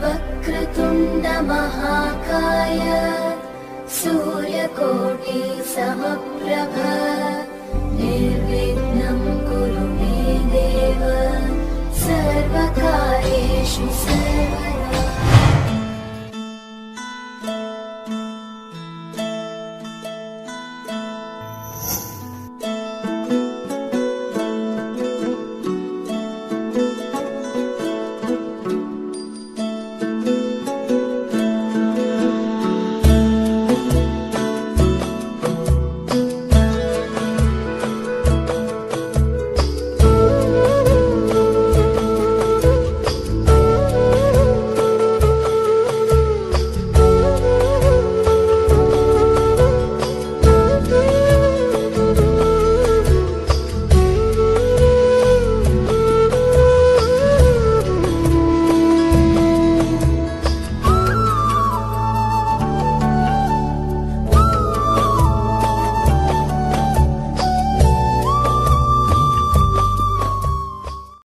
वक्रतुण्डमहाकाय सूर्यकोटिसमप्रभ निर्विघ्नं कुरु मे देव सर्वकारेषु स